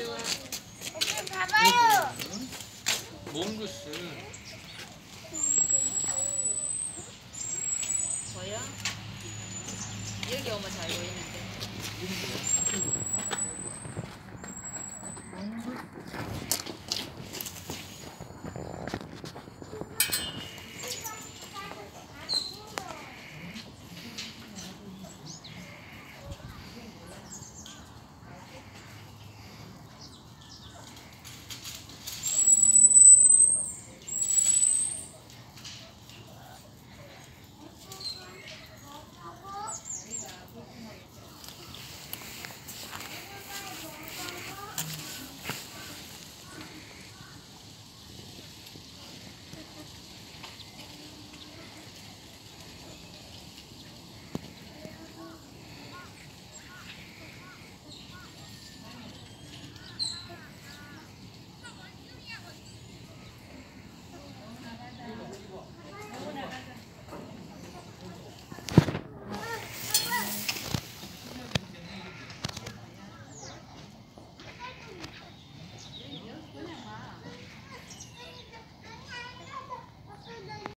좋아. 엄마 봐봐요. 뭔 글씨? 뭐야? 여기 오면 잘 보이는데.